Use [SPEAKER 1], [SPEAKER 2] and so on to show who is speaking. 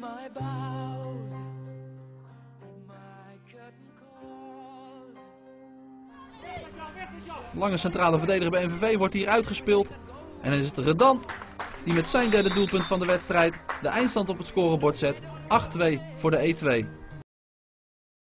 [SPEAKER 1] my bows my curtain calls.
[SPEAKER 2] Lange centrale verdediger bij MVV wordt hier uitgespeeld. En dan is het Redan die met zijn derde doelpunt van de wedstrijd de eindstand op het scorebord zet. 8-2 voor de E2.